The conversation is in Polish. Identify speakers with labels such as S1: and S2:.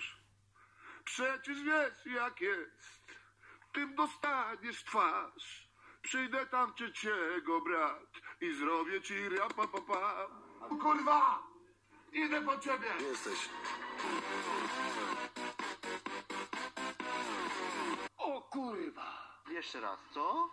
S1: już. Przecież wiesz jak jest, tym dostaniesz twarz. Przyjdę tam trzeciego brat i zrobię ci rapa pa pa. Kurwa! Idę po ciebie!
S2: Jesteś.
S1: O kurwa!
S3: Jeszcze raz, co?